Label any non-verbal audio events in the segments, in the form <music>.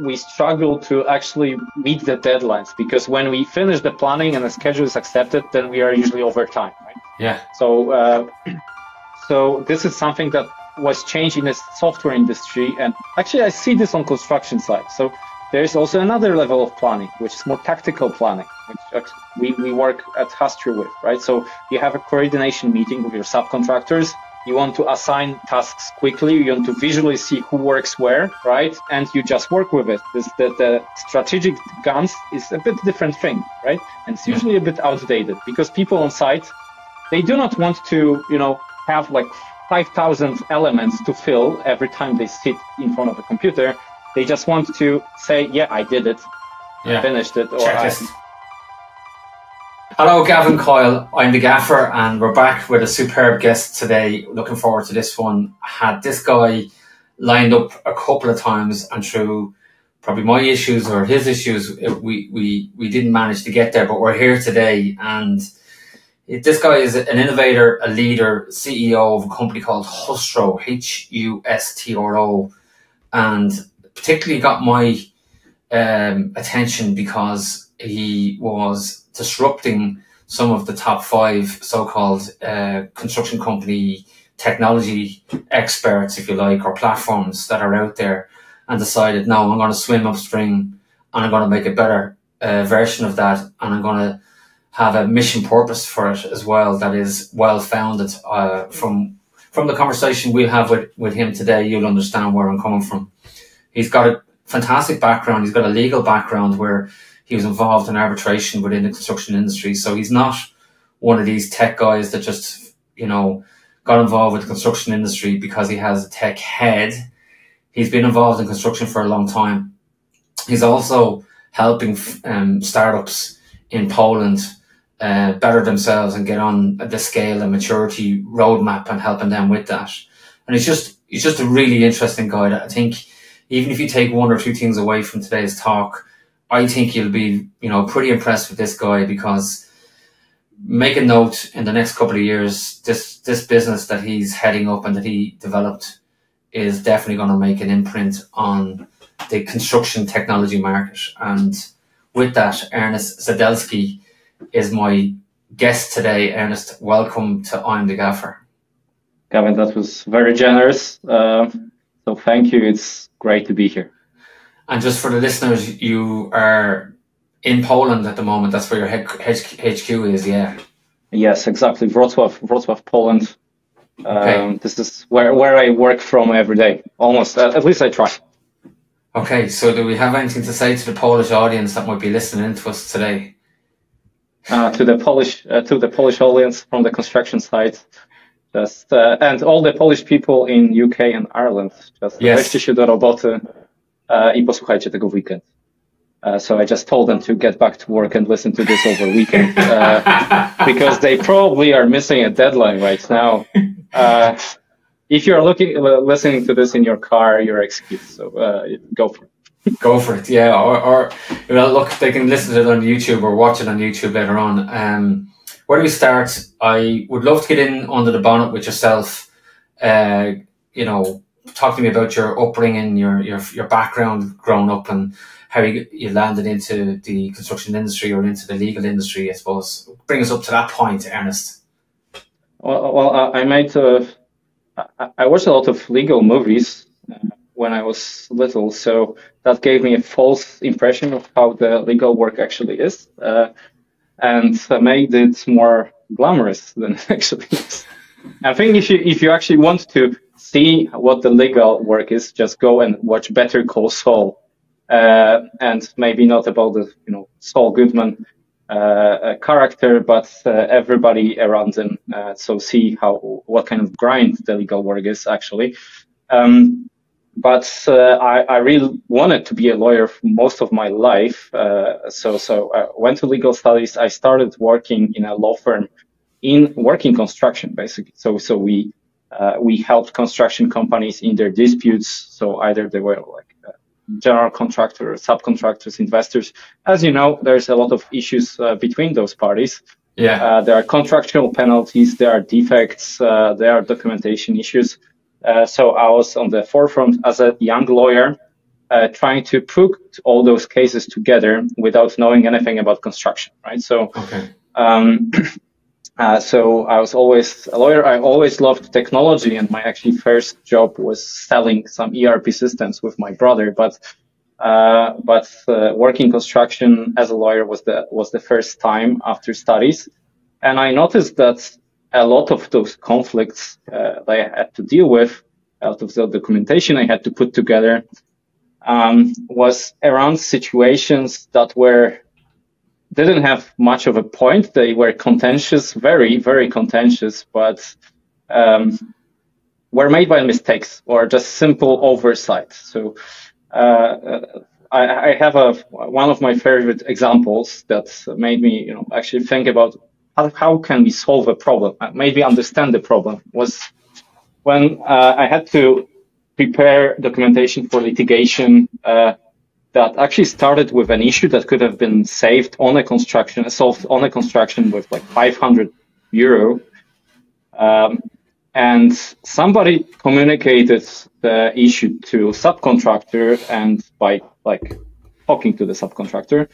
we struggle to actually meet the deadlines because when we finish the planning and the schedule is accepted, then we are usually over time, right? Yeah. So, uh, <clears throat> so this is something that was changed in the software industry, and actually I see this on construction side. So there is also another level of planning, which is more tactical planning, which we, we work at Hustro with, right? So you have a coordination meeting with your subcontractors. You want to assign tasks quickly. You want to visually see who works where, right? And you just work with it. This, the, the strategic guns is a bit different thing, right? And it's usually a bit outdated because people on site, they do not want to, you know, have like 5,000 elements to fill every time they sit in front of a computer they just want to say, yeah, I did it, yeah. I finished it, or I... Hello, Gavin Coyle. I'm the gaffer, and we're back with a superb guest today. Looking forward to this one. had this guy lined up a couple of times, and through probably my issues or his issues, we we we didn't manage to get there. But we're here today, and this guy is an innovator, a leader, CEO of a company called Hustro, H U S T R O, and particularly got my um, attention because he was disrupting some of the top five so-called uh, construction company technology experts, if you like, or platforms that are out there, and decided, no, I'm going to swim upstream and I'm going to make a better uh, version of that, and I'm going to have a mission purpose for it as well that is well founded. Uh, from from the conversation we have with, with him today, you'll understand where I'm coming from. He's got a fantastic background. He's got a legal background where he was involved in arbitration within the construction industry. So he's not one of these tech guys that just, you know, got involved with the construction industry because he has a tech head. He's been involved in construction for a long time. He's also helping um, startups in Poland uh, better themselves and get on the scale and maturity roadmap and helping them with that. And he's just he's just a really interesting guy. I think even if you take one or two things away from today's talk, I think you'll be, you know, pretty impressed with this guy because make a note in the next couple of years, this this business that he's heading up and that he developed is definitely going to make an imprint on the construction technology market. And with that, Ernest Szydelski is my guest today. Ernest, welcome to I'm the Gaffer. Gavin, that was very generous. Uh, so thank you. It's great to be here. And just for the listeners, you are in Poland at the moment. That's where your HQ is, yeah. Yes, exactly. Wrocław, Wrocław, Poland. Okay. Um, this is where, where I work from every day, almost. At least I try. Okay, so do we have anything to say to the Polish audience that might be listening to us today? Uh, to the Polish, uh, to the Polish audience from the construction site, just, uh, and all the Polish people in UK and Ireland, just yes. weźcie się do roboty i posłuchajcie tego weekend. Uh, so I just told them to get back to work and listen to this over weekend uh, <laughs> because they probably are missing a deadline right now. Uh, if you're looking uh, listening to this in your car, you're excused. So uh, go for it. <laughs> Go for it, yeah. Or, or know, look, they can listen to it on YouTube or watch it on YouTube later on. Um, where do we start? I would love to get in under the bonnet with yourself. Uh, you know, talk to me about your upbringing, your your your background growing up, and how you, you landed into the construction industry or into the legal industry. I suppose bring us up to that point, Ernest. Well, well I made uh, I watched a lot of legal movies uh, when I was little, so that gave me a false impression of how the legal work actually is. Uh, and made it more glamorous than <laughs> it actually is. I think if you if you actually want to see what the legal work is, just go and watch Better Call Saul, uh, and maybe not about the you know Saul Goodman uh, character, but uh, everybody around him. Uh, so see how what kind of grind the legal work is actually. Um, but uh, I, I, really wanted to be a lawyer for most of my life. Uh, so, so I went to legal studies. I started working in a law firm in working construction, basically. So, so we uh, we helped construction companies in their disputes. So either they were like uh, general contractors, subcontractors, investors. As you know, there's a lot of issues uh, between those parties. Yeah. Uh, there are contractual penalties. There are defects. there are documentation issues. Uh, so I was on the forefront as a young lawyer. uh, trying to put all those cases together without knowing anything about construction, right? So, okay. um, <clears throat> uh, so I was always a lawyer. I always loved technology, and my actually first job was selling some ERP systems with my brother. But uh, but uh, working construction as a lawyer was the was the first time after studies, and I noticed that a lot of those conflicts uh, that I had to deal with, out of the documentation I had to put together, um, was around situations that were didn't have much of a point. They were contentious, very, very contentious, but um, were made by mistakes or just simple oversight. So uh, I, I, have a one of my favorite examples that made me, you know, actually think about how, how can we solve a problem, uh, maybe understand the problem. Was when uh, I had to prepare documentation for litigation uh, that actually started with an issue that could have been saved on a construction, solved on a construction with like 500 euro. Um, and somebody communicated the issue to subcontractor and by like talking to the subcontractor,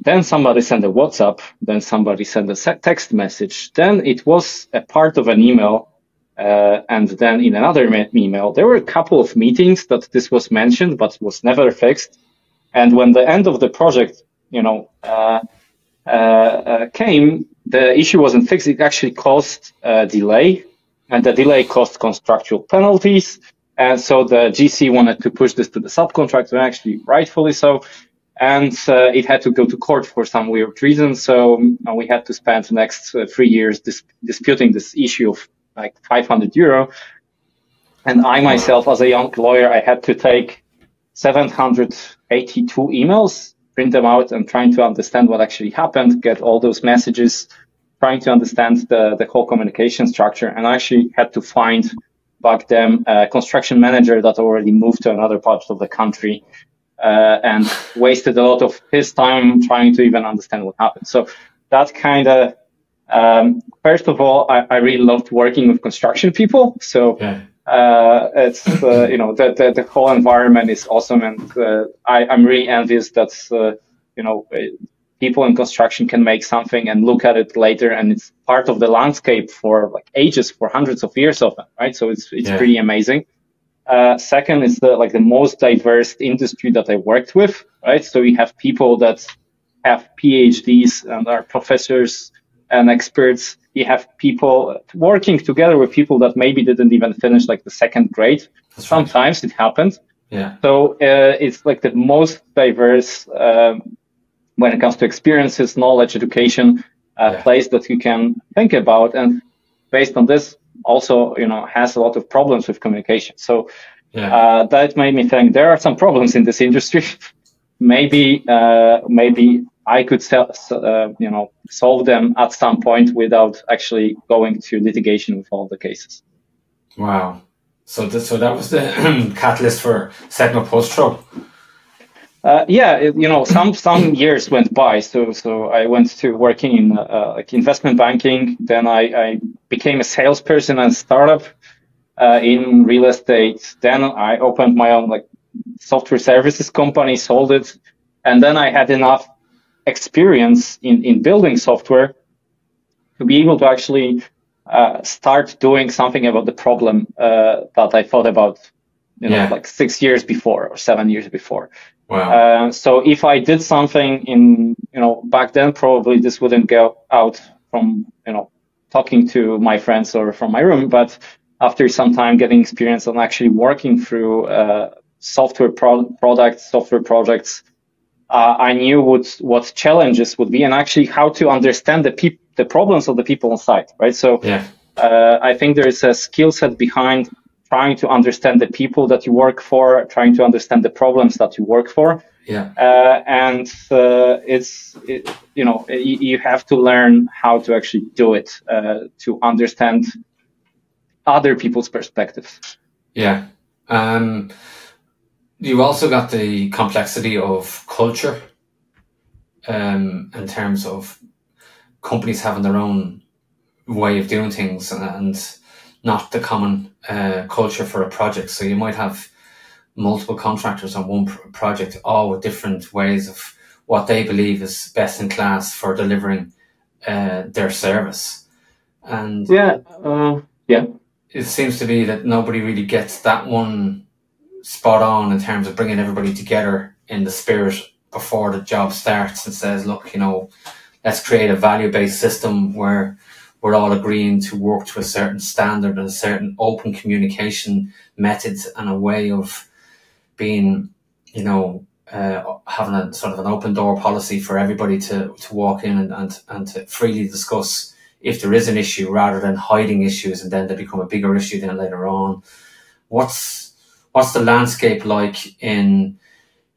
then somebody sent a WhatsApp, then somebody sent a text message, then it was a part of an email uh, and then in another email, there were a couple of meetings that this was mentioned, but was never fixed. And when the end of the project, you know, uh, uh, uh came, the issue wasn't fixed. It actually caused a delay, and the delay caused contractual penalties. And so the GC wanted to push this to the subcontractor, and actually rightfully so. And uh, it had to go to court for some weird reason. So uh, we had to spend the next three years dis- disputing this issue of like 500 euro. And I myself, as a young lawyer, I had to take 782 emails, print them out and trying to understand what actually happened, get all those messages, trying to understand the, the whole communication structure. And I actually had to find back then a construction manager that already moved to another part of the country uh, and wasted a lot of his time trying to even understand what happened. So that kind of um, first of all, I, I, really loved working with construction people. So yeah. Uh, it's uh, <laughs> you know the, the, the whole environment is awesome, and uh, I, am really envious that uh, you know people in construction can make something and look at it later, and it's part of the landscape for like ages, for hundreds of years often, right? So it's it's yeah. pretty amazing. Uh, second is the like the most diverse industry that I worked with, right? So we have people that have PhDs and are professors and experts. You have people working together with people that maybe didn't even finish like the second grade. That's Sometimes right. it happens. Yeah. So uh, it's like the most diverse um, when it comes to experiences, knowledge, education uh, yeah. place that you can think about. And based on this, also you know has a lot of problems with communication. So yeah. uh, that made me think there are some problems in this industry. <laughs> maybe uh, maybe I could uh, you know, solve them at some point without actually going to litigation with all the cases. Wow. So, th- so that was the <clears throat> catalyst for setting up Hustro. Uh, yeah, it, you know, some some years went by. So so I went to working in uh, like investment banking. Then I, I became a salesperson and startup uh, in real estate. Then I opened my own like software services company, sold it, and then I had enough experience in, in building software to be able to actually uh, start doing something about the problem uh, that I thought about, you know, yeah. like six years before or seven years before. Wow. Uh, so if I did something in, you know, back then, probably this wouldn't go out from, you know, talking to my friends or from my room. But after some time getting experience on actually working through uh, software pro- products, software projects, uh, I knew what what challenges would be and actually how to understand the peop- the problems of the people on site, right? So yeah. uh, I think there is a skill set behind trying to understand the people that you work for, trying to understand the problems that you work for. Yeah. Uh, and uh, it's it, you know you, you, have to learn how to actually do it uh, to understand other people's perspectives. Yeah. Um, you also got the complexity of culture um, in terms of companies having their own way of doing things and, and not the common uh, culture for a project. So you might have multiple contractors on one pr- project, all with different ways of what they believe is best in class for delivering uh, their service. And yeah, uh, yeah, it seems to be that nobody really gets that one spot on in terms of bringing everybody together in the spirit before the job starts and says, look, you know, let's create a value based system where we're all agreeing to work to a certain standard and a certain open communication methods and a way of being, you know, uh, having a sort of an open door policy for everybody to, to walk in and, and, and to freely discuss if there is an issue rather than hiding issues and then they become a bigger issue then later on. What's what's the landscape like in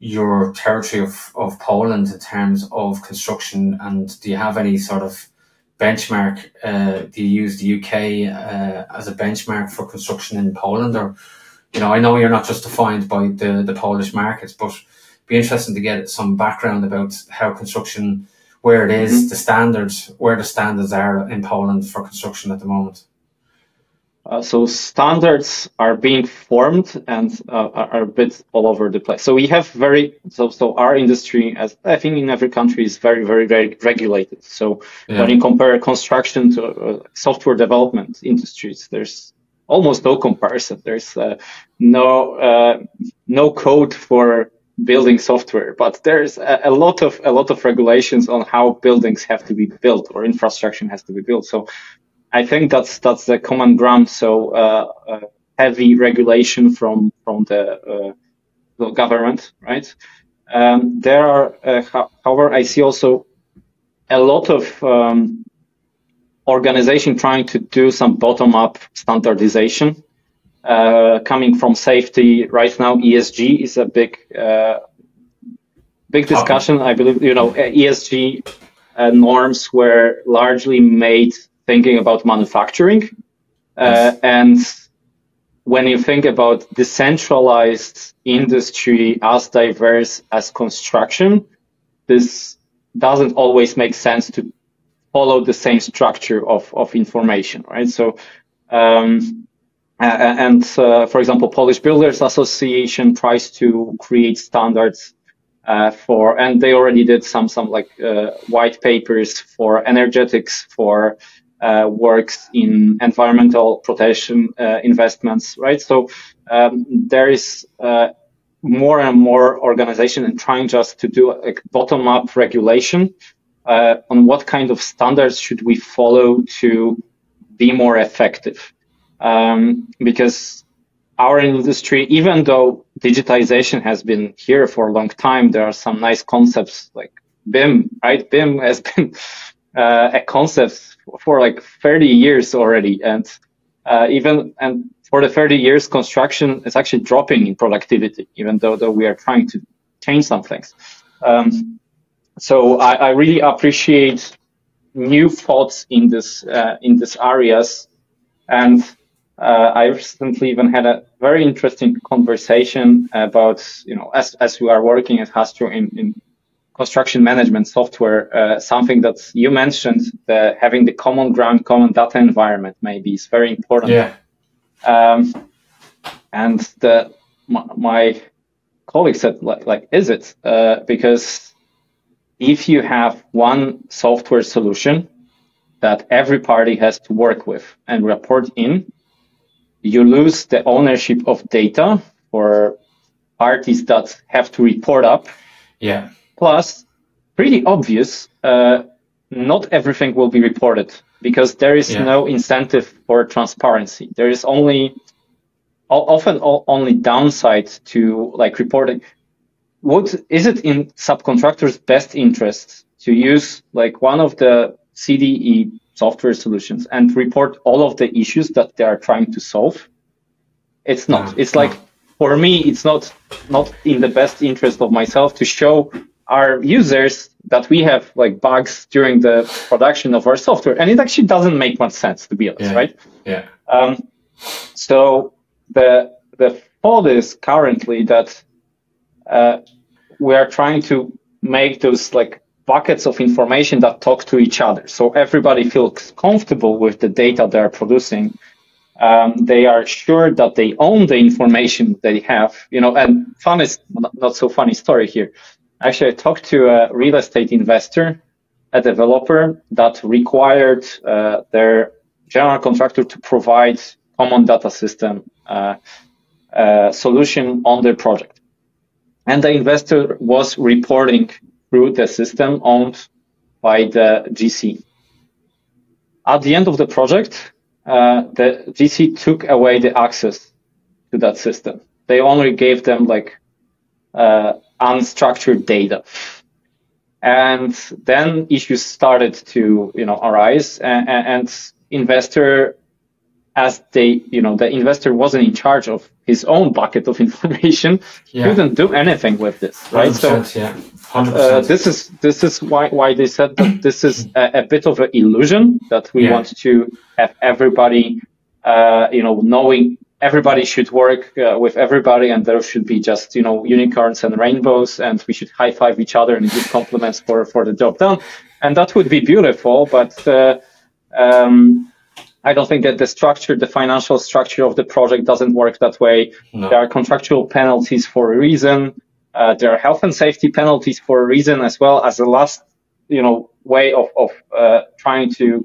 your territory of, of Poland in terms of construction and do you have any sort of benchmark? Uh, do you use the UK uh, as a benchmark for construction in Poland or you know, I know you're not just defined by the, the Polish markets, but be interesting to get some background about how construction, where it is, mm-hmm. the standards, where the standards are in Poland for construction at the moment. Uh, so standards are being formed and uh, are a bit all over the place. So we have very so so our industry, as I think in every country, is very very very regulated. So yeah. when you compare construction to uh, software development industries, there's almost no comparison. There's uh, no uh, no code for building software, but there's a, a, lot of a lot of regulations on how buildings have to be built or infrastructure has to be built. So I think that's that's the common ground. So uh, uh heavy regulation from from the, uh, the government, right? Um, there are, uh, however, I see also a lot of um, organization trying to do some bottom-up standardization. Uh, coming from safety right now, ESG is a big, uh, big discussion. I believe you know ESG uh, norms were largely made thinking about manufacturing, uh, and when you think about decentralized industry as diverse as construction, this doesn't always make sense to follow the same structure of, of information, right? So, um, and uh, for example, Polish Builders Association tries to create standards uh, for, and they already did some some like uh, white papers for energetics, for uh, works in environmental protection uh, investments, right? So um, there is uh, more and more organization and trying just to do a bottom up regulation uh, on what kind of standards should we follow to be more effective. Um, because our industry, even though digitization has been here for a long time, there are some nice concepts like BIM, right? BIM has <laughs> been uh, a concept for like 30 years already. And uh, even, and for the 30 years, construction is actually dropping in productivity, even though, though we are trying to change some things. Um, so I, I, really appreciate new thoughts in this uh, in these areas, and uh, I recently even had a very interesting conversation about you know as as we are working at Hustro in, in construction management software, uh, something that you mentioned, the, having the common ground, common data environment maybe is very important. Yeah. Um, and the my, my colleague said like like is it uh, because if you have one software solution that every party has to work with and report in, you lose the ownership of data for parties that have to report up. Yeah. Plus, pretty obvious, uh, not everything will be reported because there is yeah. no incentive for transparency. There is only often only downside to like reporting what is it in subcontractors' best interest to use like one of the CDE software solutions and report all of the issues that they are trying to solve? It's not. It's like for me, it's not not in the best interest of myself to show our users that we have like bugs during the production of our software, and it actually doesn't make much sense to be honest, yeah. right? Yeah. Um, so the the thought is currently that uh, we are trying to make those like buckets of information that talk to each other. So everybody feels comfortable with the data they're producing. um, they are sure that they own the information they have, you know, and fun is not so funny story here. Actually, I talked to a real estate investor, a developer that required uh, their general contractor to provide common data system uh, uh, solution on their project. And the investor was reporting through the system owned by the GC. At the end of the project, uh, the GC took away the access to that system. They only gave them like uh, unstructured data. And then issues started to, you know, arise and, and investor, as they, you know, the investor wasn't in charge of his own bucket of <laughs> information, yeah. couldn't do anything with this, right? So, yeah. Uh, this is this is why why they said that <coughs> this is a, a bit of an illusion that we yeah. want to have everybody, uh, you know, knowing everybody should work uh, with everybody and there should be just you know unicorns and rainbows and we should high five each other and give compliments for for the job done and that would be beautiful but uh, um, I don't think that the structure, the financial structure of the project doesn't work that way. No. There are contractual penalties for a reason. Uh, there are health and safety penalties for a reason as well as the last, you know, way of, of uh, trying to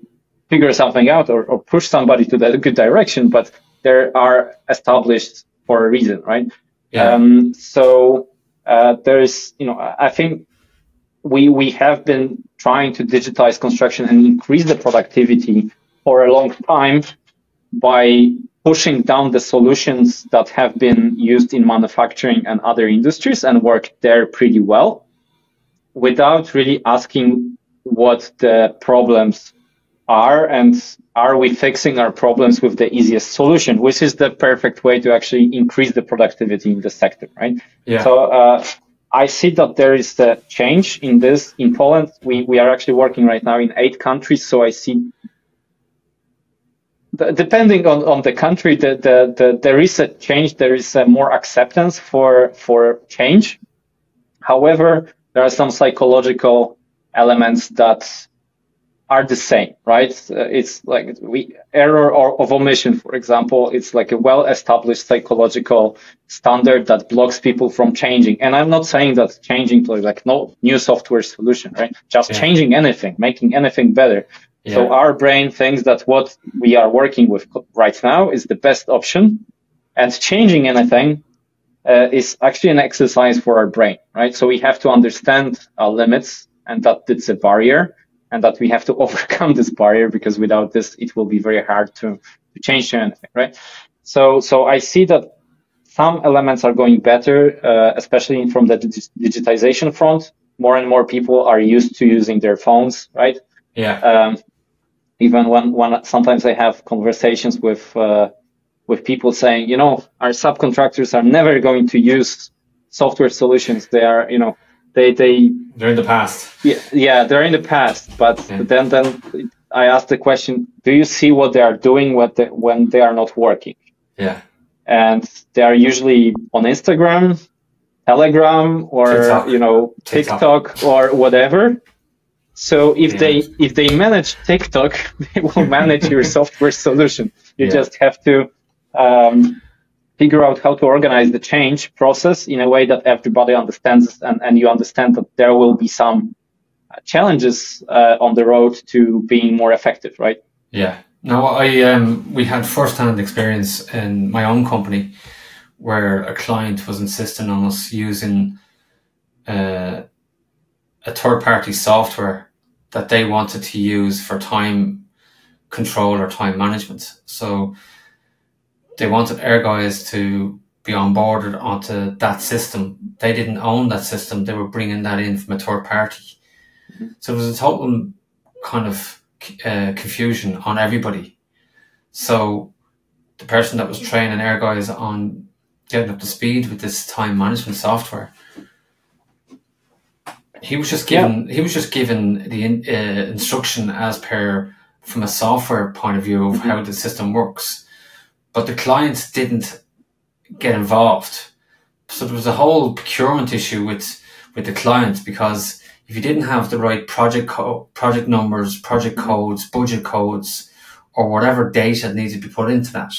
figure something out or, or push somebody to the good direction. But there are established for a reason, right? Yeah. Um, so uh, there is, you know, I think we we have been trying to digitize construction and increase the productivity for a long time by pushing down the solutions that have been used in manufacturing and other industries and worked there pretty well without really asking what the problems are and are we fixing our problems with the easiest solution, which is the perfect way to actually increase the productivity in the sector, right? Yeah. So uh, I see that there is a change in this in Poland. We we are actually working right now in eight countries, so I see. Depending on, on the country, the, the, the, there is a change. There is a more acceptance for for change. However, there are some psychological elements that are the same, right? Uh, it's like we error or of omission, for example, it's like a well-established psychological standard that blocks people from changing. And I'm not saying that changing to like no new software solution, right? Just yeah. changing anything, making anything better. Yeah. So our brain thinks that what we are working with right now is the best option, and changing anything uh, is actually an exercise for our brain, right? So we have to understand our limits, and that it's a barrier and that we have to <laughs> overcome this barrier because without this, it will be very hard to, to change to anything, right? So, so I see that some elements are going better, uh, especially from the digitization front. More and more people are used to using their phones, right? Yeah. Um, even when, when sometimes I have conversations with, uh, with people saying, you know, our subcontractors are never going to use software solutions. They are, you know, they they they're in the past. Yeah, yeah, they're in the past. But yeah. then then I asked the question: Do you see what they are doing when they, when they are not working? Yeah. And they are usually on Instagram, Telegram, or TikTok. you know TikTok, TikTok or whatever. So if yeah. they if they manage TikTok, <laughs> they will manage your <laughs> software solution. You yeah. just have to um, figure out how to organize the change process in a way that everybody understands and, and you understand that there will be some uh, challenges uh, on the road to being more effective, right? Yeah. No, I um, we had first-hand experience in my own company where a client was insisting on us using uh, a third-party software that they wanted to use for time control or time management. So they wanted air guys to be onboarded onto that system. They didn't own that system. They were bringing that in from a third party. So it was a total kind of uh, confusion on everybody. So the person that was training air guys on getting up to speed with this time management software, he was just given yeah. he was just given the uh, instruction as per from a software point of view of mm-hmm. how the system works but the clients didn't get involved. So there was a whole procurement issue with with the clients because if you didn't have the right project co- project numbers, project codes, budget codes, or whatever data needed to be put into that,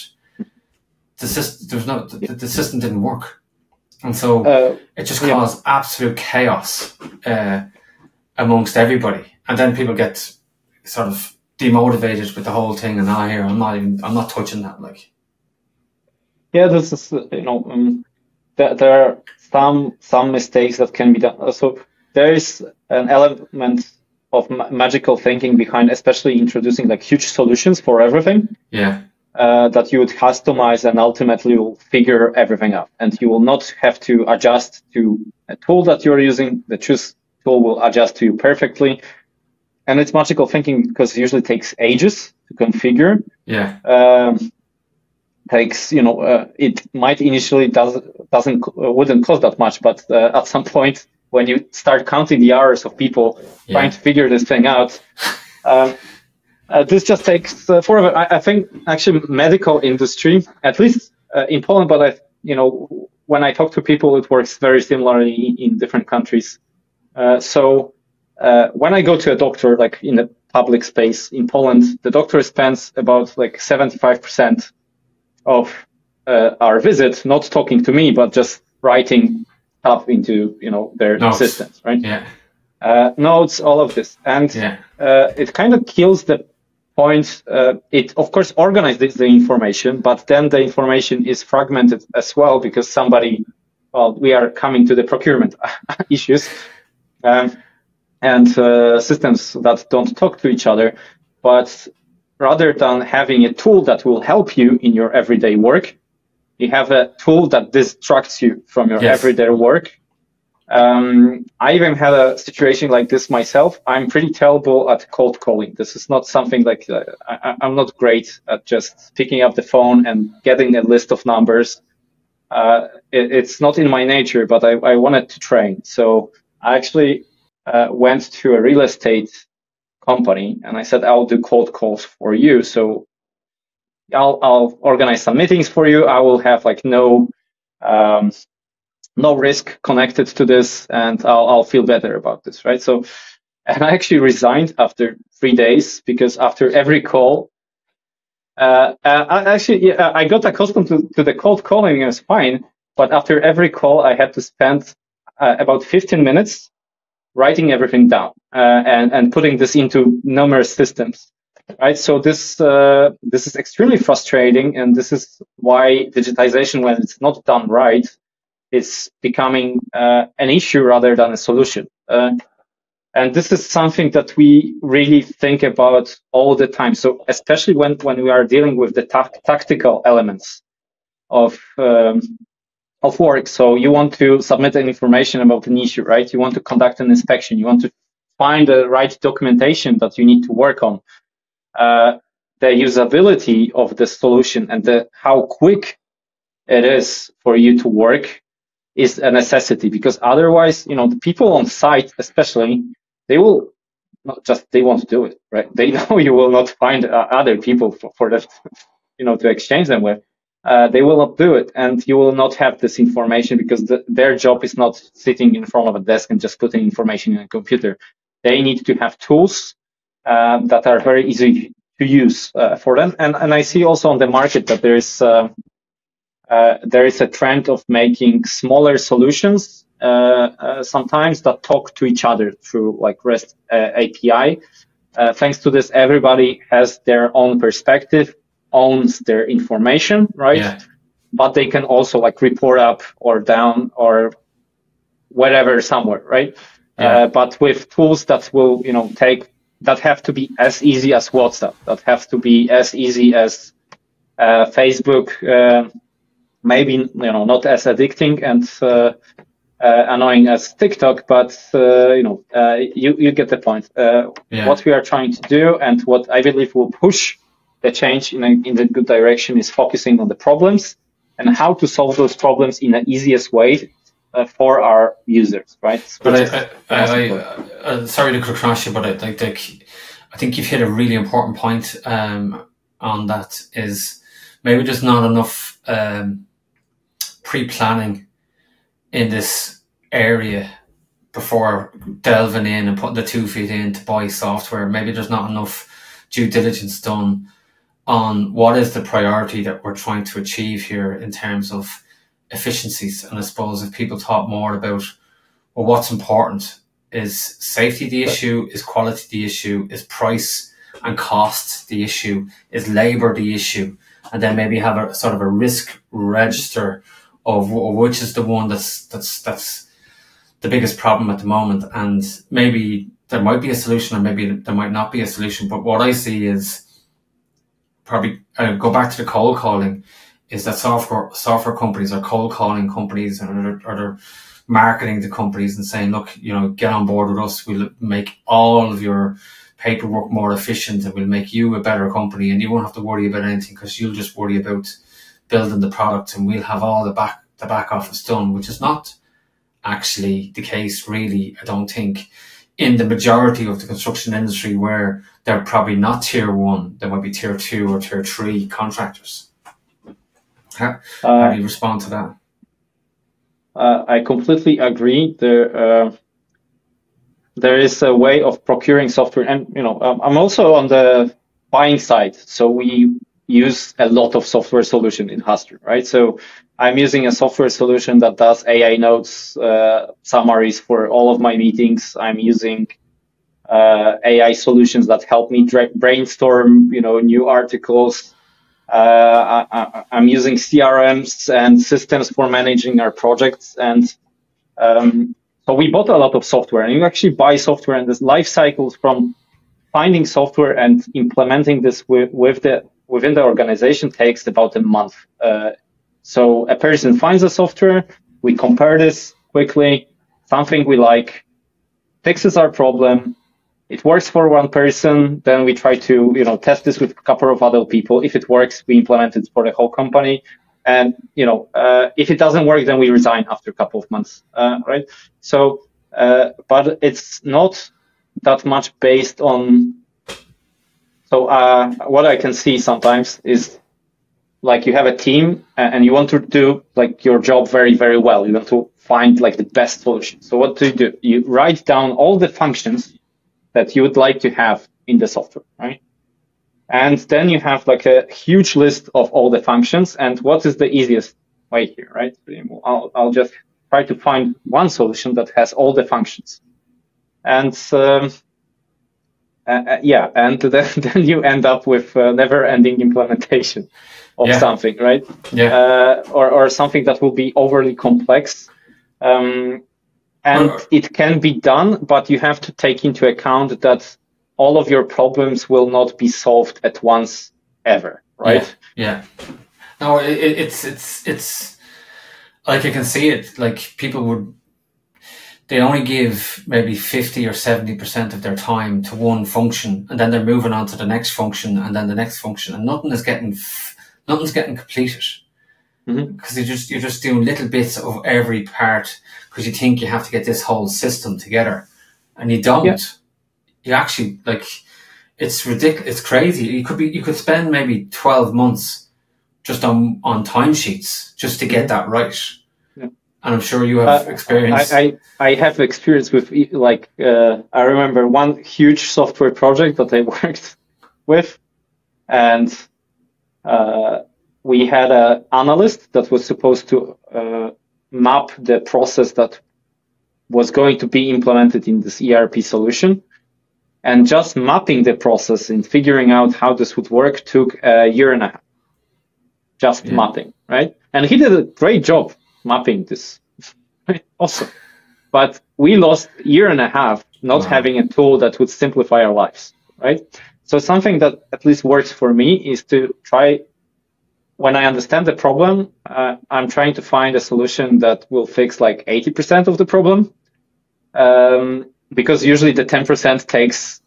the system there's no the, the system didn't work, and so uh, it just caused yeah. absolute chaos uh, amongst everybody, and then people get sort of demotivated with the whole thing, and I here I'm not even I'm not touching that like. Yeah, this is you know um, there, there are some some mistakes that can be done. So there is an element of ma- magical thinking behind, especially introducing like huge solutions for everything. Yeah. Uh, that you would customize and ultimately will figure everything out. And you will not have to adjust to a tool that you're using. The choose tool will adjust to you perfectly. And it's magical thinking because it usually takes ages to configure. Yeah. Um, takes, you know, uh, it might initially does, doesn't, uh, wouldn't cost that much, but uh, at some point when you start counting the hours of people yeah. trying to figure this thing out, <laughs> um, uh, this just takes uh, forever. I, I, think actually medical industry, at least uh, in Poland, but I, you know, when I talk to people, it works very similarly in different countries. Uh, so uh, when I go to a doctor, like in a public space in Poland, the doctor spends about like 75% of uh, our visit not talking to me, but just writing up into you know their notes. systems, right? Yeah. notes, all of this, and yeah. it kind of kills the points, uh, it of course organizes the information, but then the information is fragmented as well because somebody, well, we are coming to the procurement <laughs> issues um, and uh, systems that don't talk to each other. But rather than having a tool that will help you in your everyday work, you have a tool that distracts you from your yes. everyday work um, I even had a situation like this myself. I'm pretty terrible at cold calling. This is not something like uh, I, am not great at just picking up the phone and getting a list of numbers. Uh, it, it's not in my nature, but I, I, wanted to train. So I actually uh, went to a real estate company and I said, I'll do cold calls for you. So I'll, I'll organize some meetings for you. I will have like no, um, no risk connected to this and I'll, I'll feel better about this, right? So, and I actually resigned after three days because after every call, uh, uh I actually, yeah, I got accustomed to, to the cold calling. It was fine. But after every call, I had to spend uh, about 15 minutes writing everything down uh, and, and putting this into numerous systems. Right. So this, uh, this is extremely frustrating. And this is why digitization, when it's not done right, is becoming uh, an issue rather than a solution. Uh, and this is something that we really think about all the time. So especially when, when we are dealing with the ta- tactical elements of um, of work. So you want to submit an information about an issue, right? You want to conduct an inspection. You want to find the right documentation that you need to work on. Uh, the usability of the solution and the how quick it is for you to work is a necessity because otherwise, you know, the people on site, especially, they will not just they won't do it, right? They <laughs> know you will not find uh, other people for, for that, <laughs> you know, to exchange them with. Uh, they will not do it, and you will not have this information because the, their job is not sitting in front of a desk and just putting information in a computer. They need to have tools um, that are very easy to use uh, for them. And and I see also on the market that there is uh, uh, there is a trend of making smaller solutions uh, uh, sometimes that talk to each other through like REST API. thanks to this, everybody has their own perspective, owns their information, right? Yeah. But they can also like report up or down or whatever somewhere, right? Yeah. Uh, but with tools that will, you know, take that have to be as easy as WhatsApp, that have to be as easy as uh, Facebook, uh, maybe you know not as addicting and uh, uh, annoying as TikTok, but uh, you know uh, you you get the point. Uh, yeah. What we are trying to do and what I believe will push the change in a, in the good direction is focusing on the problems and how to solve those problems in the easiest way uh, for our users, right? But I, I, I, sorry to crash you, but I think I think you've hit a really important point um, on that. Is maybe just not enough. Um, pre-planning in this area before delving in and putting the two feet in to buy software. Maybe there's not enough due diligence done on what is the priority that we're trying to achieve here in terms of efficiencies. And I suppose if people talk more about well, what's important is safety the issue, is quality the issue, is price and cost the issue, is labor the issue, and then maybe have a sort of a risk register of, of which is the one that's that's that's the biggest problem at the moment. And maybe there might be a solution, or maybe there might not be a solution. But what I see is probably uh, go back to the cold calling is that software software companies are cold calling companies and or they're marketing to companies and saying, look, you know, get on board with us. We'll make all of your paperwork more efficient and we'll make you a better company and you won't have to worry about anything because you'll just worry about building the product and we'll have all the back the back office done, which is not actually the case really, I don't think in the majority of the construction industry where they're probably not tier one, they might be tier two or tier three contractors. How, uh, how do you respond to that? Uh, I completely agree. There, uh, there is a way of procuring software, and you know, um, I'm also on the buying side, so we use a lot of software solution in Hustro, right? So I'm using a software solution that does AI notes uh, summaries for all of my meetings. I'm using uh, AI solutions that help me brainstorm, you know, new articles. Uh, I, am using CRMs and systems for managing our projects, and um, so we bought a lot of software. And you actually buy software, and this life cycles from finding software and implementing this with, with the within the organization takes about a month. Uh, so a person finds a software, we compare this quickly, something we like, fixes our problem, it works for one person, then we try to, you know, test this with a couple of other people. If it works, we implement it for the whole company. And, you know, uh, if it doesn't work, then we resign after a couple of months, uh, right? So, uh, but it's not that much based on, so, uh, what I can see sometimes is like you have a team and you want to do like your job very, very well. You want to find like the best solution. So what do you do? You write down all the functions that you would like to have in the software, right? And then you have like a huge list of all the functions and what is the easiest way here, right? I'll, I'll just try to find one solution that has all the functions. And, um, uh, uh yeah, and <laughs> then, then you end up with never ending implementation of yeah. something, right? Yeah. Uh, or, or something that will be overly complex. Um, and it can be done, but you have to take into account that all of your problems will not be solved at once ever, right? Yeah. yeah. No, it, it's, it's, it's like I can see it. Like people would, they only give maybe 50 or 70% of their time to one function and then they're moving on to the next function and then the next function and nothing is getting nothing's getting completed because mm-hmm. you're just you're just doing little bits of every part because you think you have to get this whole system together, and you don't. Yeah. You actually like it's ridiculous. It's crazy. You could be you could spend maybe twelve months just on on timesheets just to get mm-hmm. that right. Yeah. And I'm sure you have uh, experience. I, I, I have experience with like uh, I remember one huge software project that I <laughs> worked with, and we had an analyst that was supposed to uh, map the process that was going to be implemented in this ERP solution. And just mapping the process and figuring out how this would work took a year and a half. Just yeah. mapping, right? And he did a great job mapping this. <laughs> awesome. But we lost a year and a half not wow. having a tool that would simplify our lives, right? So something that at least works for me is to try when I understand the problem, uh, I'm trying to find a solution that will fix like 80% of the problem. Um, because usually the 10% takes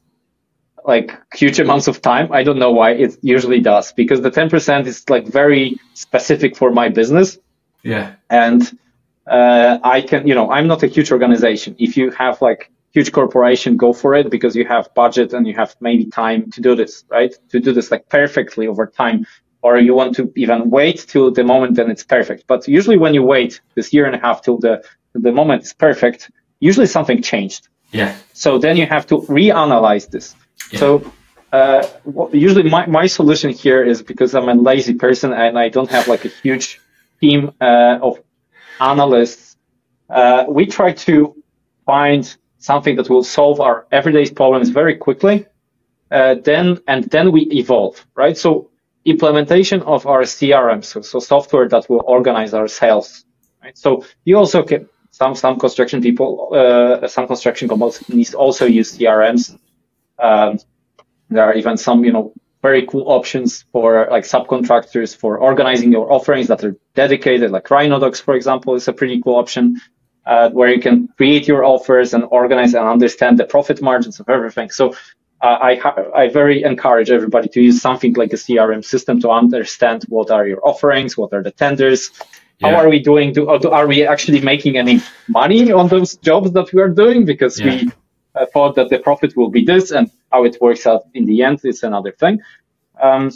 like huge amounts of time. I don't know why it usually does because the 10% is like very specific for my business. Yeah. And, uh, I can, you know, I'm not a huge organization. If you have like huge corporation, go for it because you have budget and you have maybe time to do this, right? To do this like perfectly over time. Or you want to even wait till the moment then it's perfect. But usually when you wait this year and a half till the, the moment is perfect, usually something changed. Yeah. So then you have to reanalyze this. Yeah. So uh, usually my, my solution here is because I'm a lazy person and I don't have like a huge team uh, of analysts. Uh, we try to find something that will solve our everyday problems very quickly. Uh, then and then we evolve, right? So implementation of our CRM, so, so software that will organize our sales. Right? So you also can some some construction people, uh, some construction companies also use CRMs. Um, there are even some, you know, very cool options for like subcontractors for organizing your offerings that are dedicated, like Rhinodox, for example, is a pretty cool option. Uh, where you can create your offers and organize and understand the profit margins of everything. So uh, I, I very encourage everybody to use something like a CRM system to understand what are your offerings, what are the tenders, yeah. how are we doing? Do, are we actually making any money on those jobs that we are doing? Because yeah. we uh, thought that the profit will be this and how it works out in the end is another thing. Um,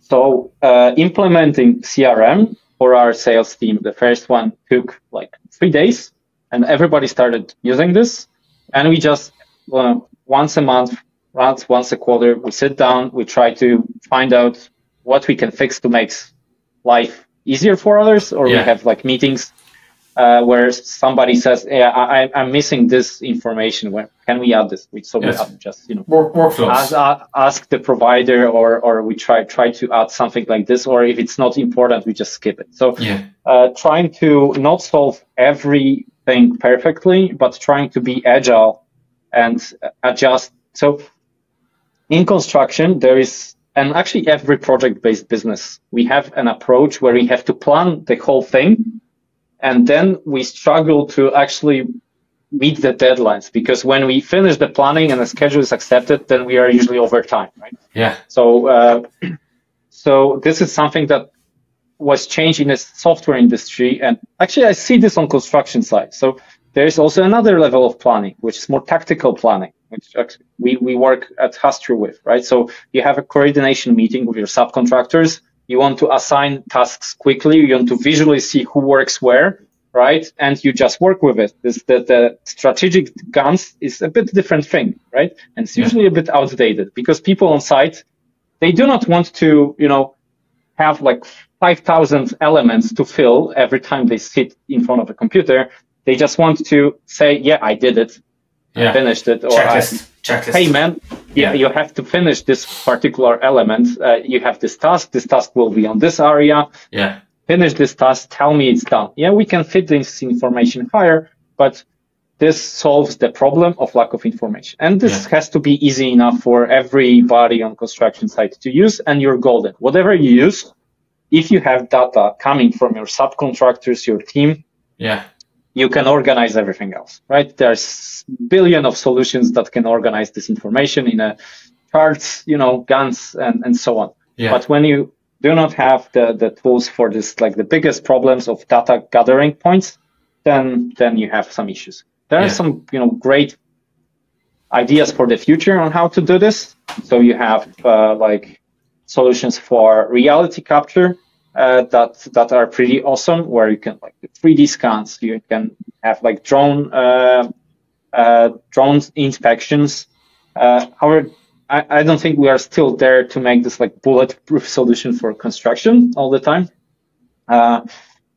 so uh, implementing CRM for our sales team, the first one took like three days and everybody started using this. And we just uh, once a month, once, once a quarter, we sit down, we try to find out what we can fix to make life easier for others, or yeah. we have like meetings uh, where somebody says, "Yeah, I, am missing this information. Where can we add this?" We so yes. we just you know Work, workflows. Ask, uh, ask, the provider, or or we try try to add something like this, or if it's not important, we just skip it. So yeah. uh, trying to not solve everything perfectly, but trying to be agile and adjust. So in construction, there is and actually every project-based business, we have an approach where we have to plan the whole thing and then we struggle to actually meet the deadlines because when we finish the planning and the schedule is accepted, then we are usually over time, right? Yeah. So, uh, <clears throat> so this is something that was changed in the software industry, and actually I see this on construction side. So there is also another level of planning, which is more tactical planning, which we we work at Hustro with, right? So you have a coordination meeting with your subcontractors you want to assign tasks quickly. You want to visually see who works where, right? And you just work with it. This, the, the strategic Gantts is a bit different thing, right? And it's usually a bit outdated because people on site, they do not want to, you know, have like 5,000 elements to fill every time they sit in front of a computer. They just want to say, yeah, I did it. Yeah. I finished it. Or Checklist. Checklist. Hey man, yeah, you have to finish this particular element. Uh, you have this task. This task will be on this area. Yeah. Finish this task. Tell me it's done. Yeah, we can fit this information higher, but this solves the problem of lack of information. And this yeah. has to be easy enough for everybody on construction site to use. And you're golden. Whatever you use, if you have data coming from your subcontractors, your team, yeah, you can organize everything else, right? There's billion of solutions that can organize this information in a charts, you know, Gantts and, and so on. Yeah. But when you do not have the, the tools for this, like the biggest problems of data gathering points, then, then you have some issues. There yeah. are some, you know, great ideas for the future on how to do this. So you have, uh, like solutions for reality capture uh, that that are pretty awesome, where you can like 3D scans, you can have like drone uh, uh, drone inspections. Uh, our I, I don't think we are still there to make this like bulletproof solution for construction all the time. Uh,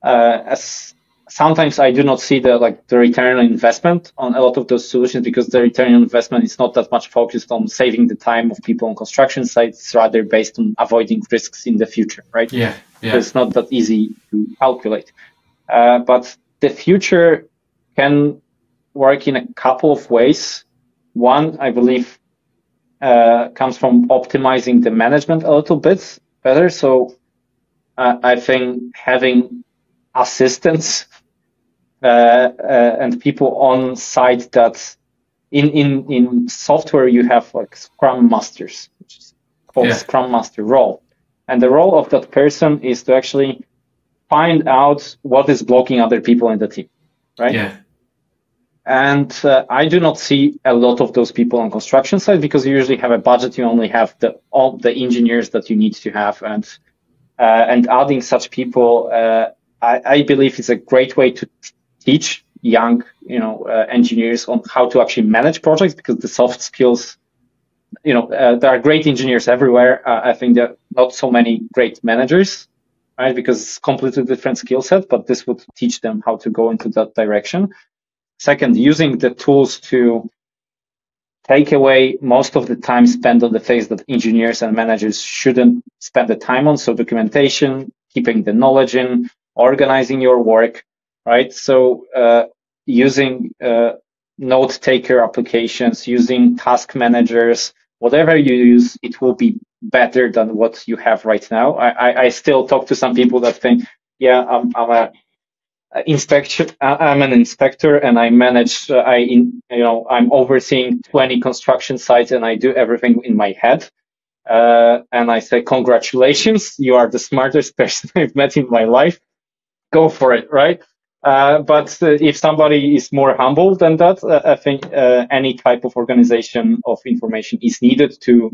uh, as sometimes I do not see the like the return on investment on a lot of those solutions because the return on investment is not that much focused on saving the time of people on construction sites, rather based on avoiding risks in the future, right? Yeah, yeah. It's not that easy to calculate. Uh, but the future can work in a couple of ways. One, I believe, uh, comes from optimizing the management a little bit better. So uh, I think having assistants uh, and people on site that in, in, in software you have like Scrum Masters, which is called yeah. Scrum Master role. And the role of that person is to actually find out what is blocking other people in the team, right? Yeah. And uh, I do not see a lot of those people on construction side because you usually have a budget. You only have the all the engineers that you need to have, and uh, and adding such people, uh, I, I, believe is a great way to teach young, you know, uh, engineers on how to actually manage projects because the soft skills you know, uh, there are great engineers everywhere. Uh, I think there are not so many great managers, right? Because it's completely different skill set, but this would teach them how to go into that direction. Second, using the tools to take away most of the time spent on the things that engineers and managers shouldn't spend the time on. So documentation, keeping the knowledge in, organizing your work, right? So uh, using uh, note taker applications, using task managers, whatever you use, it will be better than what you have right now. I, I, I still talk to some people that think, yeah, I'm, I'm a inspection. I'm an inspector and I manage, uh, I, in, you know, I'm overseeing 20 construction sites and I do everything in my head. Uh, and I say, congratulations, you are the smartest <laughs> person I've met in my life. Go for it, right? Uh, but uh, if somebody is more humble than that, uh, I think uh, any type of organization of information is needed to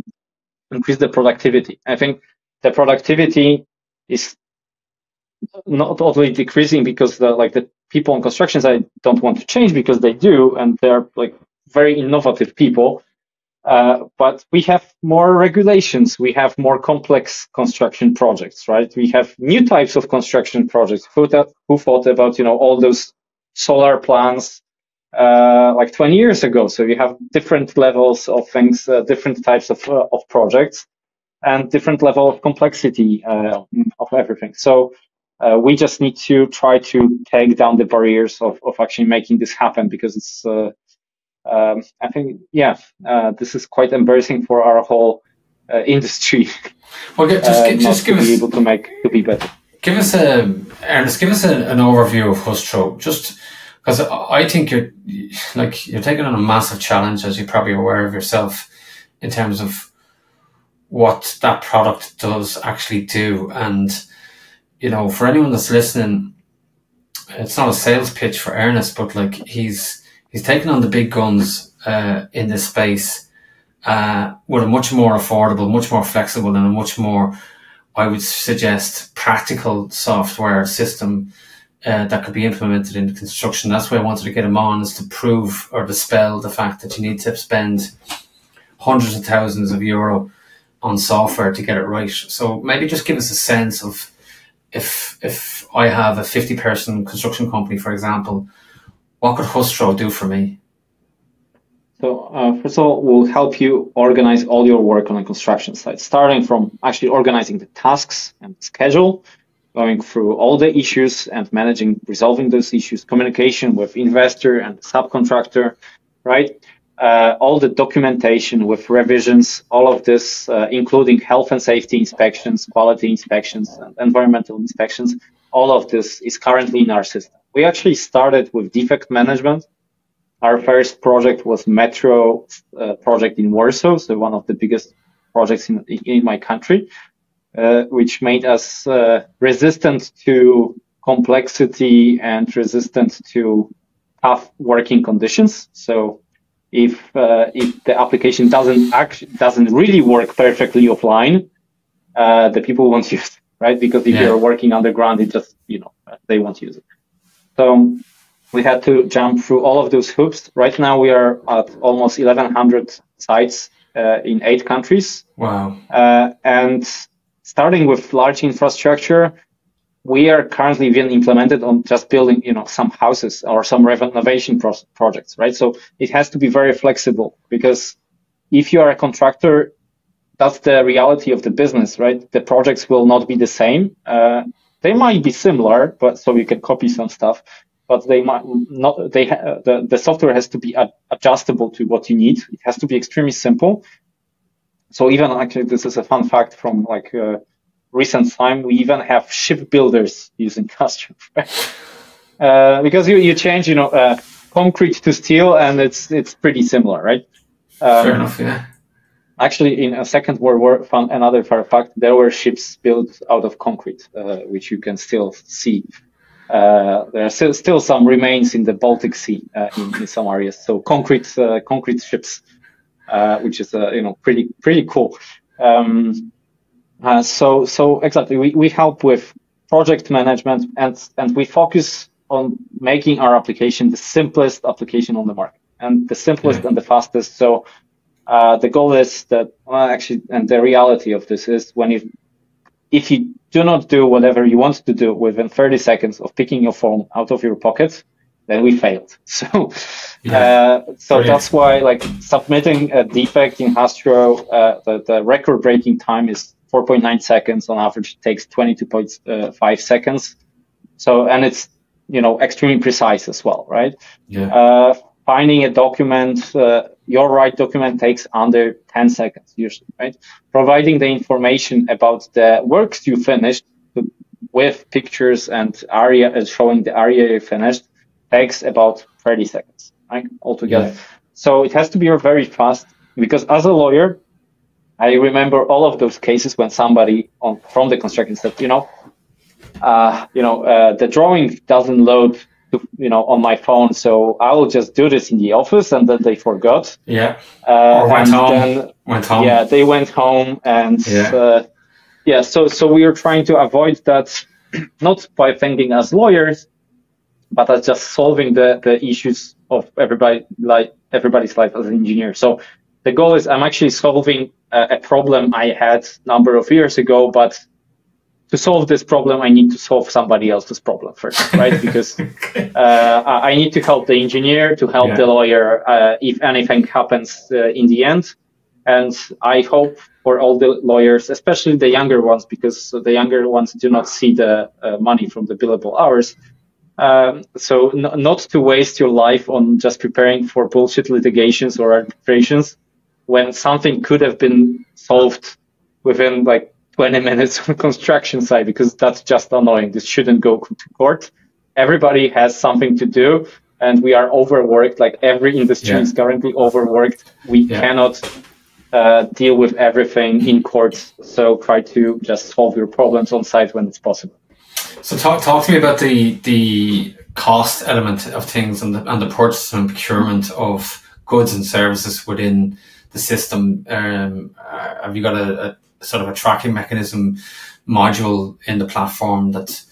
increase the productivity. I think the productivity is not totally decreasing because the like the people on construction side don't want to change because they do and they're like very innovative people uh, but we have more regulations. We have more complex construction projects right? We have new types of construction projects. Who, that, who thought about you know all those solar plants uh, like 20 years ago? So you have different levels of things uh, different types of, uh, of projects and different level of complexity uh, of everything. So we just need to try to take down the barriers of, of actually making this happen because it's, um, I think, yeah, uh, this is quite embarrassing for our whole uh, industry. <laughs> Well, just, uh, just give to us, be able to make to be better. Give us a, Ernest, give us a, an overview of Hustro, just because I think you're like you're taking on a massive challenge, as you're probably aware of yourself, in terms of what that product does actually do and you know, for anyone that's listening, it's not a sales pitch for Ernest, but like he's he's taken on the big guns uh, in this space uh, with a much more affordable, much more flexible, and a much more, I would suggest, practical software system uh, that could be implemented in construction. That's why I wanted to get him on is to prove or dispel the fact that you need to spend hundreds of thousands of euro on software to get it right. So maybe just give us a sense of if if I have a fifty person construction company, for example, what could Hustro do for me? So uh, first of all, we'll help you organize all your work on a construction site, starting from actually organizing the tasks and schedule, going through all the issues and managing, resolving those issues, communication with investor and subcontractor, right? uh, all the documentation with revisions, all of this, uh, including health and safety inspections, quality inspections, and environmental inspections, all of this is currently in our system. We actually started with defect management. Our first project was metro uh, project in Warsaw, so one of the biggest projects in, in my country, uh, which made us uh, resistant to complexity and resistant to tough working conditions. So if uh, if the application doesn't actually doesn't really work perfectly offline, uh, the people won't <laughs> use it, right? Because if yeah. you're working underground, it just you know they won't use it. So we had to jump through all of those hoops. Right now we are at almost 1,100 sites uh, in eight countries. Wow! Uh, and starting with large infrastructure, we are currently being implemented on just building, you know, some houses or some renovation pro- projects, right? So it has to be very flexible because if you are a contractor, that's the reality of the business, right? The projects will not be the same. Uh, they might be similar, but so you can copy some stuff, but they might not. They ha- the the software has to be ad- adjustable to what you need. It has to be extremely simple. So even actually, this is a fun fact from like. Uh, recent time, we even have shipbuilders using <laughs> Hustro, uh, because you, you change, you know, uh, concrete to steel, and it's it's pretty similar, right? Um, Fair enough, yeah. Actually, in a Second World War, found another fact: there were ships built out of concrete, uh, which you can still see. Uh, there are still, still some remains in the Baltic Sea uh, in, in, some areas. So concrete uh, concrete ships, which is you know pretty pretty cool. Um, uh, so, so exactly, we, we help with project management and, and we focus on making our application the simplest application on the market and the simplest yeah. and the fastest. So uh, the goal is that well, actually, and the reality of this is when you, if you do not do whatever you want to do within 30 seconds of picking your phone out of your pocket, then we failed. <laughs> So, yeah. uh, so Brilliant. that's why like submitting a defect in Hustro, uh, the, the record breaking time is 4.9 seconds on average. It takes 22.5 seconds. So, and it's, you know, extremely precise as well, right? Yeah. Uh, finding a document, uh, your right document takes under 10 seconds usually, right? Providing the information about the works you finished with pictures and area uh, showing the area you finished takes about 30 seconds, right? Altogether. Yeah. So it has to be very fast because as a lawyer, I remember all of those cases when somebody on, from the construction said, you know, uh, you know, uh, the drawing doesn't load, you know, on my phone, so I will just do this in the office, and then they forgot. Yeah. Uh, or went home. Then, went home. Yeah, they went home, and yeah. Uh, yeah. So, so we are trying to avoid that, <clears throat> not by thinking as lawyers, but as just solving the the issues of everybody, like everybody's life as an engineer. So the goal is I'm actually solving a, a problem I had a number of years ago, but to solve this problem, I need to solve somebody else's problem first, right? <laughs> Because uh, I need to help the engineer, to help yeah. the lawyer uh, if anything happens uh, in the end. And I hope for all the lawyers, especially the younger ones, because the younger ones do not see the uh, money from the billable hours. Um, so n- not to waste your life on just preparing for bullshit litigations or arbitrations when something could have been solved within like 20 minutes <laughs> on construction site because that's just annoying. This shouldn't go to court. Everybody has something to do and we are overworked. Like every industry yeah. is currently overworked. We yeah. cannot uh, deal with everything in court. So try to just solve your problems on site when it's possible. So talk talk to me about the the cost element of things and the and the purchase and procurement of goods and services within the system. Um, uh, have you got a, a sort of a tracking mechanism module in the platform that,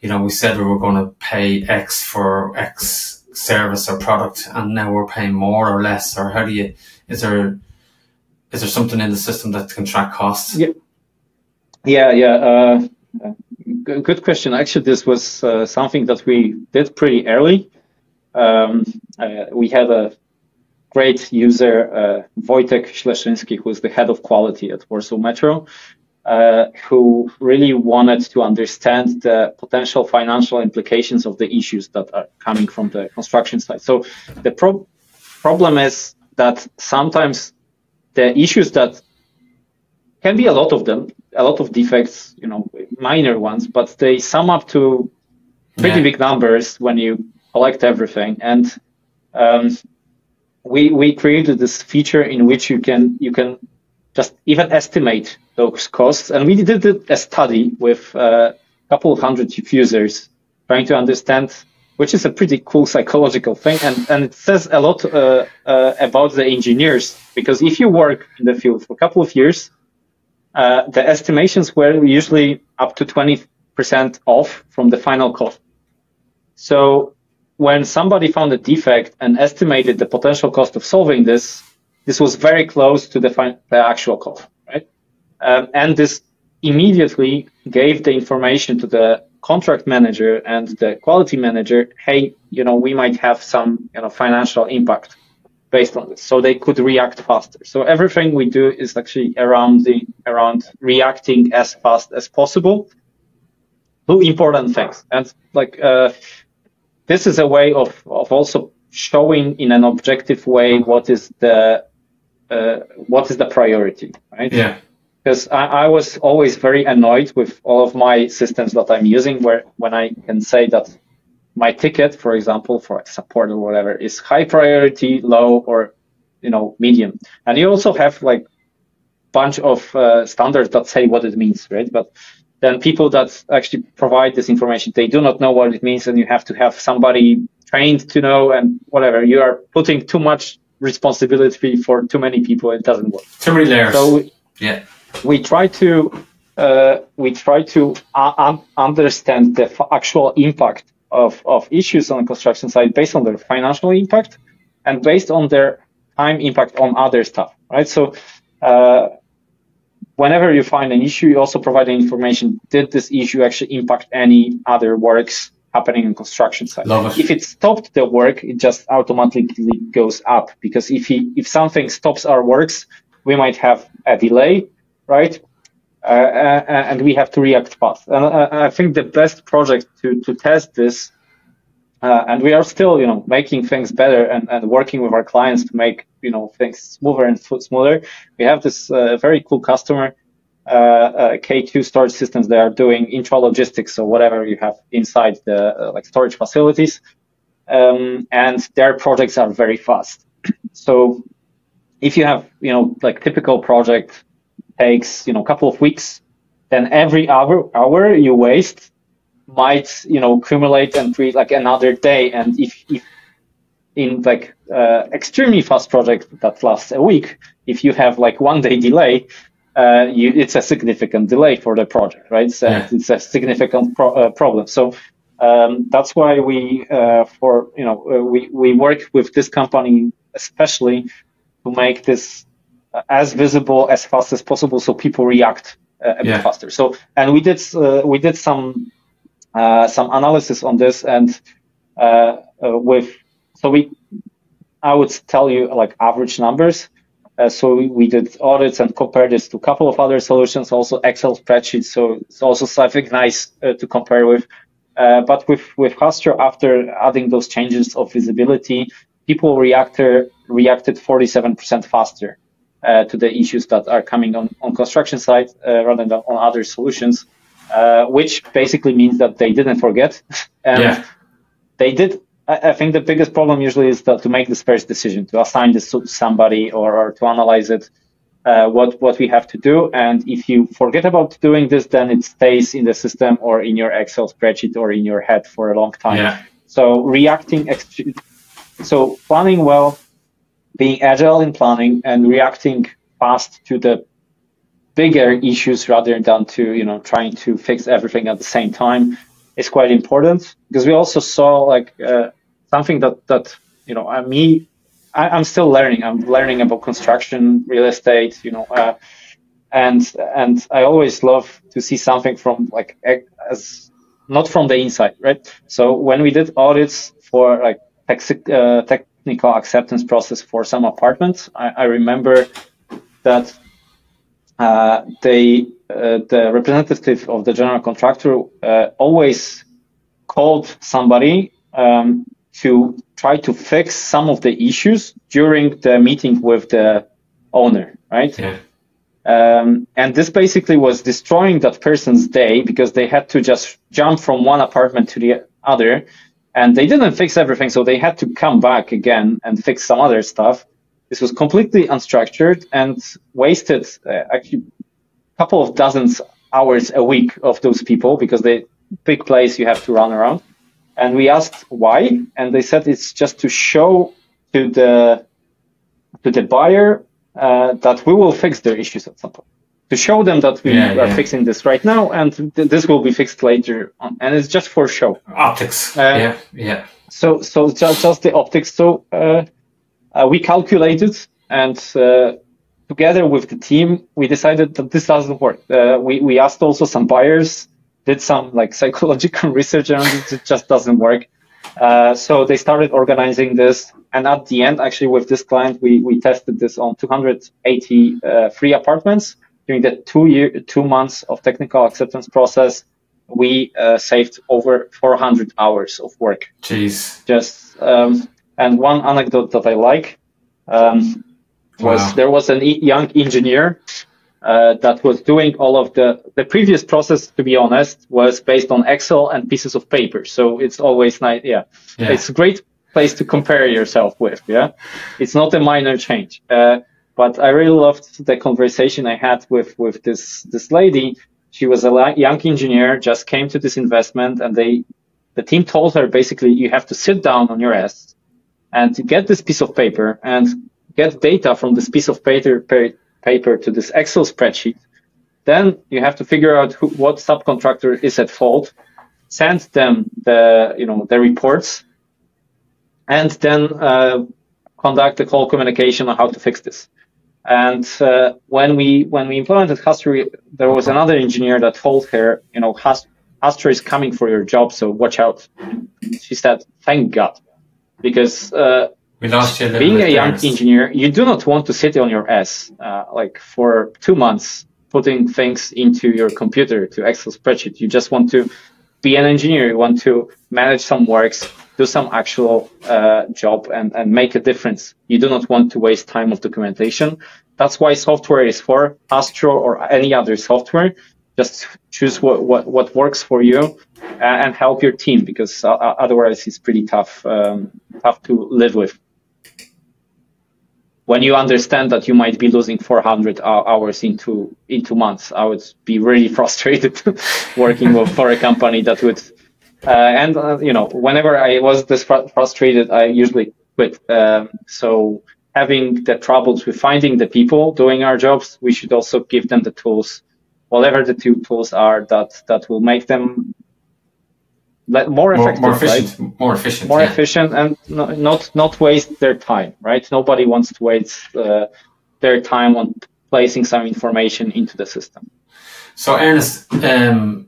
you know, we said we were going to pay X for X service or product and now we're paying more or less or how do you, is there, is there something in the system that can track costs? Yeah. Yeah. Yeah. Uh, good question. Actually, this was uh, something that we did pretty early. Um, uh, we had a great user, uh, Wojtek Śleszyński, who is the head of quality at Warsaw Metro, uh, who really wanted to understand the potential financial implications of the issues that are coming from the construction side. So the pro- problem is that sometimes the issues that can be a lot of them, a lot of defects, you know, minor ones, but they sum up to pretty yeah. big numbers when you collect everything. And um, we we created this feature in which you can you can just even estimate those costs, and we did a study with a couple of hundred users trying to understand, which is a pretty cool psychological thing, and and it says a lot uh, uh, about the engineers. Because if you work in the field for a couple of years, uh, the estimations were usually up to twenty percent off from the final cost. So when somebody found a defect and estimated the potential cost of solving this, this was very close to the, fi- the actual cost, right? Um, and this immediately gave the information to the contract manager and the quality manager, hey, you know, we might have some, you know, financial impact based on this. So they could react faster. So everything we do is actually around the, around reacting as fast as possible to important things. And like, uh, this is a way of, of also showing in an objective way what is the uh, what is the priority, right? Yeah. Because I, I, was always very annoyed with all of my systems that I'm using, where when I can say that my ticket, for example, for support or whatever, is high priority, low, or you know medium, and you also have like bunch of uh, standards that say what it means, right? But then people that actually provide this information, they do not know what it means, and you have to have somebody trained to know and whatever. You are putting too much responsibility for too many people. It doesn't work. Too many layers. So we, yeah, we try to uh, we try to uh, understand the f- actual impact of, of issues on the construction site based on their financial impact and based on their time impact on other stuff, right? So, uh, whenever you find an issue, you also provide information. Did this issue actually impact any other works happening in construction site? It. If it stopped the work, it just automatically goes up because if he, if something stops our works, we might have a delay, right? Uh, uh and we have to react fast. And uh, I think the best project to, to test this uh, and we are still, you know, making things better and, and working with our clients to make, you know, things smoother and foot smoother. We have this uh, very cool customer, uh, uh K2 storage systems. They are doing intra logistics, so whatever you have inside the uh, like storage facilities, um, and their projects are very fast. <clears throat> so if you have, you know, like typical project takes, you know, a couple of weeks, then every hour hour you waste might you know accumulate and create like another day and if, if in like uh, extremely fast project that lasts a week if you have like one day delay uh, you, it's a significant delay for the project right so yeah. it's a significant pro- uh, problem so um, that's why we uh, for you know uh, we, we work with this company especially to make this as visible as fast as possible so people react uh, a yeah. bit faster so and we did we did some uh, some analysis on this and uh, uh, with so we I would tell you like average numbers. Uh, so we, we, did audits and compared this to a couple of other solutions, also Excel spreadsheets. So it's also something nice uh, to compare with. Uh, but with with Hustro, after adding those changes of visibility, people reacted reacted 47% faster to the issues that are coming on on construction site rather than on other solutions. Uh, which basically means that they didn't forget. <laughs> and yeah. they did. I, I think the biggest problem usually is that to make this first decision, to assign this to somebody or, or to analyze it, uh, what, what we have to do. And if you forget about doing this, then it stays in the system or in your Excel spreadsheet or in your head for a long time. Yeah. So reacting, so planning well, being agile in planning and reacting fast to the bigger issues rather than to you know trying to fix everything at the same time is quite important because we also saw like uh, something that that you know I, me I, am still learning. I'm learning about construction real estate you know uh, and and I always love to see something from like as not from the inside right? So when we did audits for like uh, technical acceptance process for some apartments I, I remember that uh, they, uh, the representative of the general contractor uh, always called somebody um, to try to fix some of the issues during the meeting with the owner, right? Yeah. Um, and this basically was destroying that person's day because they had to just jump from one apartment to the other and they didn't fix everything. So they had to come back again and fix some other stuff. This was completely unstructured and wasted uh, actually a couple of dozens hours a week of those people because they big place you have to run around. And we asked why, and they said it's just to show to the to the buyer uh, that we will fix their issues at some point. To show them that we yeah, are yeah. fixing this right now, and th- this will be fixed later on. And it's just for show. Optics. Uh, yeah, yeah. So, so just just the optics. So uh, uh, we calculated and uh, together with the team, we decided that this doesn't work. Uh, we, we asked also some buyers, did some like <laughs> psychological research around it. It just doesn't work. Uh, so they started organizing this. And at the end, actually with this client, we, we tested this on 280 uh, free apartments during the two year, two months of technical acceptance process. We uh, saved over 400 hours of work. Jeez. Just, um, and one anecdote that I like um, was wow. there was a young engineer uh, that was doing all of the the previous process. To be honest, was based on Excel and pieces of paper. So it's always nice. Yeah, yeah. it's a great place to compare yourself with. Yeah, it's not a minor change. Uh, but I really loved the conversation I had with with this this lady. She was a young engineer, just came to this investment, and they the team told her basically you have to sit down on your ass and to get this piece of paper and get data from this piece of paper, paper to this Excel spreadsheet, then you have to figure out who, what subcontractor is at fault, send them the, you know, the reports, and then uh, conduct the call communication on how to fix this. And uh, when we when we implemented Hustro, there was another engineer that told her, you know, Hustro is coming for your job, so watch out. She said, "Thank God," because uh, we lost you. being a young engineer, you do not want to sit on your ass uh, like for two months putting things into your computer to Excel spreadsheet. You just want to be an engineer. You want to manage some works, do some actual uh, job, and, and make a difference. You do not want to waste time of documentation. That's why software is for Hustro or any other software. Just choose what, what, what works for you and help your team because uh, otherwise it's pretty tough um, tough to live with when you understand that you might be losing 400 hours into into months, I would be really <laughs> frustrated <laughs> working with, for a company that would. Uh, and uh, you know, whenever I was this fr- frustrated, I usually quit. Um, so having the troubles with finding the people doing our jobs, we should also give them the tools, whatever the two tools are that that will make them more effective, more, more efficient, right? more efficient, more yeah. efficient, and not not waste their time, right? Nobody wants to waste uh, their time on placing some information into the system. So, Ernest, um,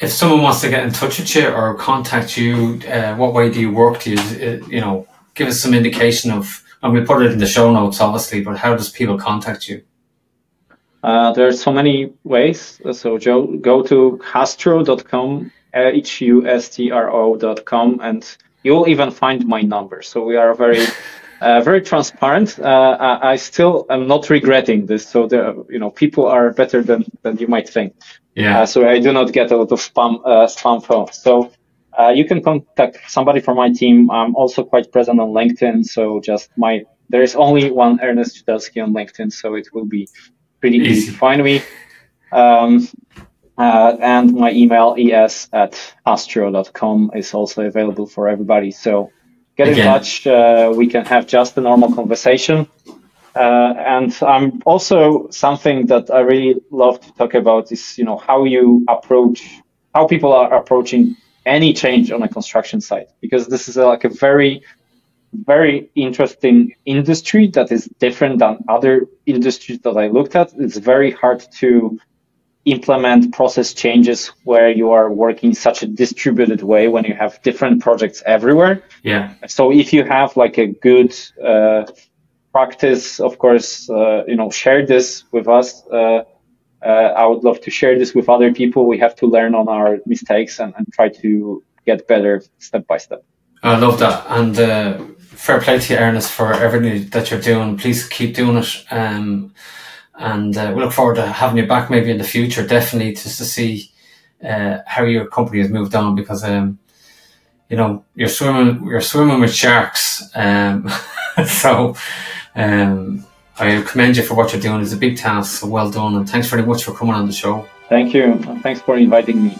if someone wants to get in touch with you or contact you, uh, what way do you work? Do you, uh, you know, give us some indication of, and we'll put it in the show notes, obviously, but how does people contact you? Uh, there are so many ways. So, Joe, go to hustro.com hustro.com, and you'll even find my number. So we are very, <laughs> uh, very transparent. Uh, I still am not regretting this. So the, you know, people are better than, than you might think. Yeah. Uh, so I do not get a lot of spam, uh, spam phones. So, uh, you can contact somebody from my team. I'm also quite present on LinkedIn. So just my, there is only one Ernest Szydelski on LinkedIn. So it will be pretty easy, easy to find me. Um, uh, and my email es at hustro.com is also available for everybody. So get in touch. Uh, we can have just a normal conversation. Uh, and I'm also something that I really love to talk about is, you know, how you approach, how people are approaching any change on a construction site, because this is a, like a very, very interesting industry that is different than other industries that I looked at. It's very hard to implement process changes where you are working such a distributed way when you have different projects everywhere. Yeah. So if you have like a good uh, practice, of course, uh, you know, share this with us. Uh, uh I would love to share this with other people. We have to learn on our mistakes and, and try to get better step by step. I love that. And uh, fair play to you, Ernest, for everything that you're doing. Please keep doing it. Um, and uh, we look forward to having you back maybe in the future, definitely, just to see uh, how your company has moved on because, um, you know, you're swimming, you're swimming with sharks. Um, <laughs> so, um, I commend you for what you're doing. It's a big task. So well done. And thanks very much for coming on the show. Thank you. Thanks for inviting me.